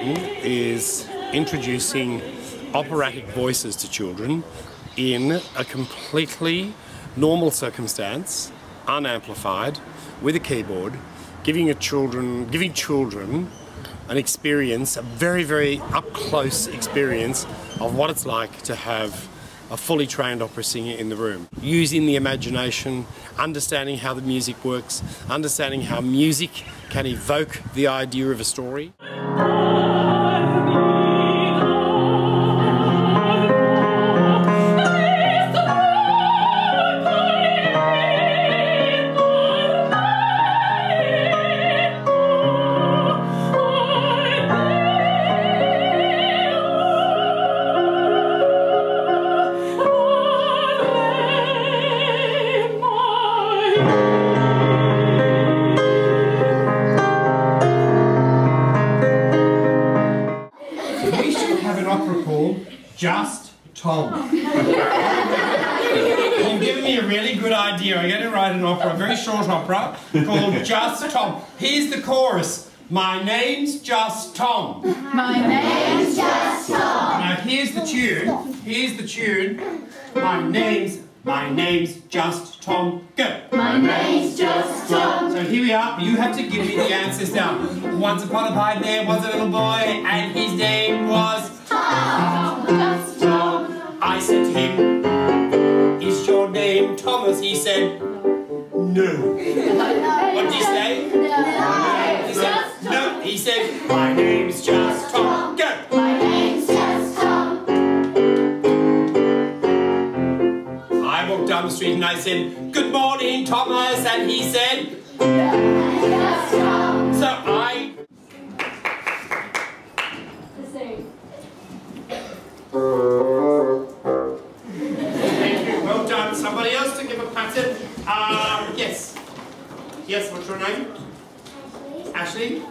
is introducing operatic voices to children in a completely normal circumstance, unamplified, with a keyboard, giving a children giving children an experience, a very, very up close experience of what it's like to have a fully trained opera singer in the room. Using the imagination, understanding how the music works, understanding how music can evoke the idea of a story. Have an opera called Just Tom. You've given me a really good idea. I'm going to write an opera, a very short opera, called Just Tom. Here's the chorus. My name's Just Tom. My name's just Tom. Now here's the tune. Here's the tune. My name's my name's just Tom. Go. My name's just Tom. So here we are. You have to give me the answers now. Once upon a time there was a little boy, and his name was. I said to him, "Is your name Thomas?" He said, "No." What did he say? No. He said, "No." He said, "My name's just Tom." Go. My name's just Tom. I walked down the street and I said, "Good morning, Thomas," and he said, Just Tom. "So I." Thank you. Well done. Somebody else to give a pattern. Um, yes. Yes, what's your name? Ashley.